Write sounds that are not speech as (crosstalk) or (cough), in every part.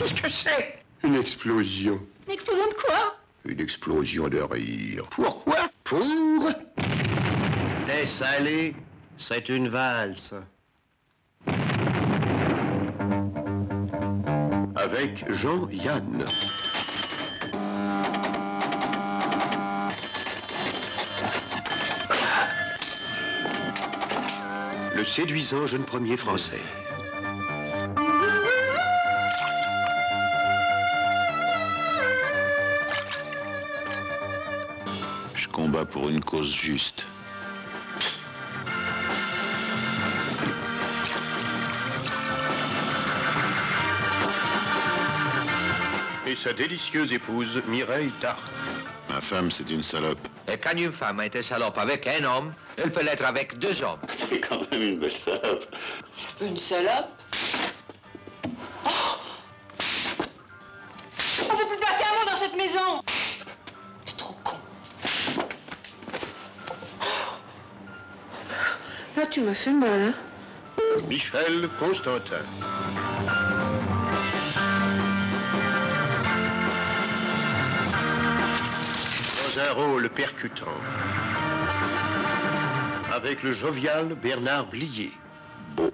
Qu'est-ce que c'est? Une explosion. Une explosion de quoi? Une explosion de rire. Pourquoi? Pour Laisse aller, c'est une valse. Avec Jean-Yann. Le séduisant jeune premier français. Pour une cause juste. Et sa délicieuse épouse, Mireille Darc. Ma femme, c'est une salope. Et quand une femme est salope avec un homme, elle peut l'être avec deux hommes. (laughs) C'est quand même une belle salope. Une salope? Ah, tu me fais mal, hein Michel Constantin. Dans un rôle percutant. Avec le jovial Bernard Blier. Beau.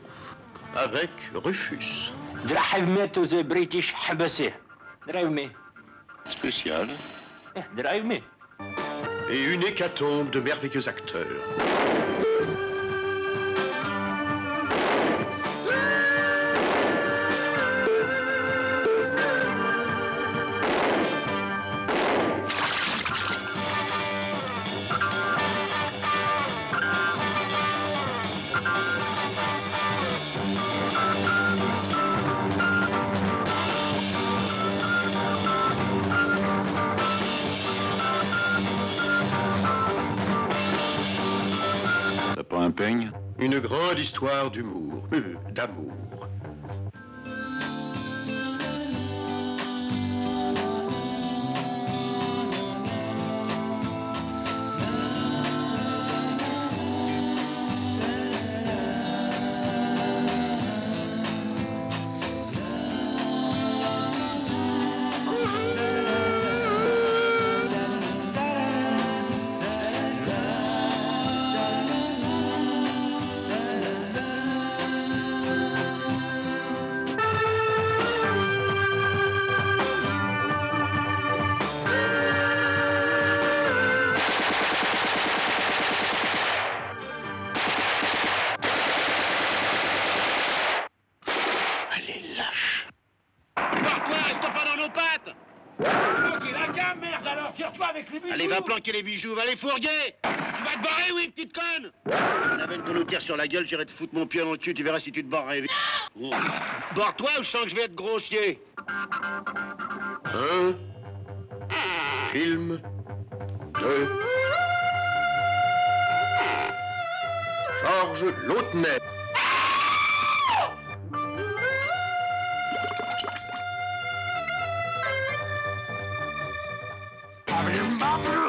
Avec Rufus. Drive me to the British Embassy. Drive me. Spécial. Eh, Drive me. Et une hécatombe de merveilleux acteurs. Une grande histoire d'humour, euh, d'amour. Allez, lâche. Allez, va planquer les bijoux, va les fourguer Tu vas te barrer, oui, petite conne La veine qu'on nous tire sur la gueule, j'irai te foutre mon pied dans le cul, tu verras si tu te barres. Oh. Barre-toi ou je sens que je vais être grossier Un film de Georges Lautner. Talking about